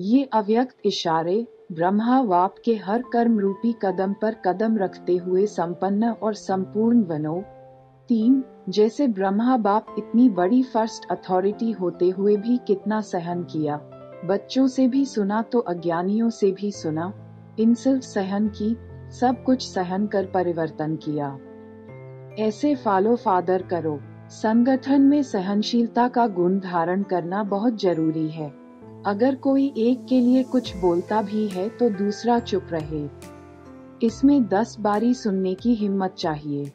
ये अव्यक्त इशारे ब्रह्मा वाप के हर कर्म रूपी कदम पर कदम रखते हुए संपन्न और संपूर्ण बनो। तीन, जैसे ब्रह्मा बाप इतनी बड़ी फ़र्स्ट अथॉरिटी होते हुए भी कितना सहन किया। बच्चों से भी सुना तो अज्ञानियों से भी सुना। इन सिर्फ़ सहन की, सब कुछ सहन कर परिवर्तन किया। ऐसे फॉलो फादर करो। संगठन में सहनशीलता का गुण धारण करना बहुत ज़रूरी है। अगर कोई एक के लिए कुछ बोलता भी है तो दूसरा चुप रहे। इसमें दस बारी सुनने की हिम्मत चाहिए।